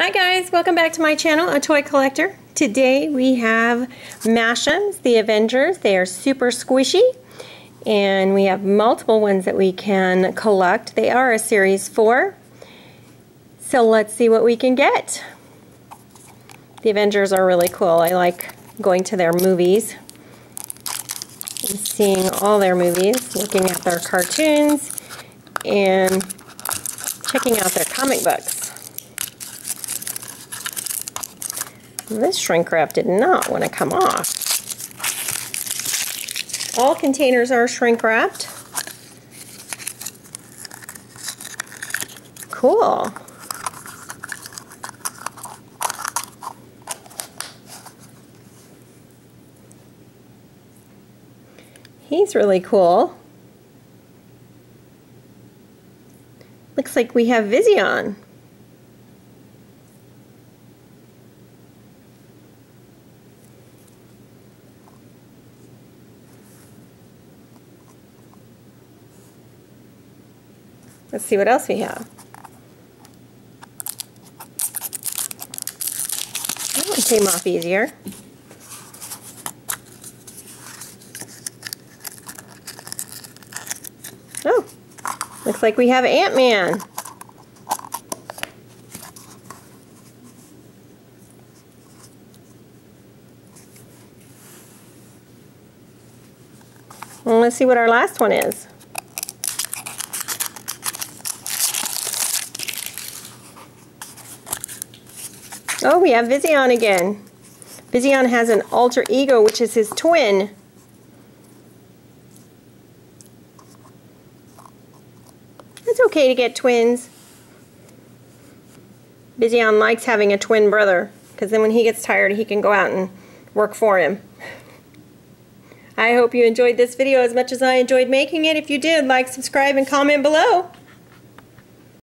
Hi guys, welcome back to my channel, A Toy Collector. Today we have Mash'ems, the Avengers. They are super squishy and we have multiple ones that we can collect. They are a series 4. So let's see what we can get. The Avengers are really cool. I like going to their movies and seeing all their movies, looking at their cartoons and checking out their comic books. This shrink wrap did not want to come off. All containers are shrink wrapped. Cool. He's really cool. Looks like we have Vision. Let's see what else we have. That one came off easier. Oh, looks like we have Ant-Man. Let's see what our last one is. Oh, we have Vision again. Vision has an alter ego, which is his twin. It's okay to get twins. Vision likes having a twin brother, because then when he gets tired, he can go out and work for him. I hope you enjoyed this video as much as I enjoyed making it. If you did, like, subscribe, and comment below.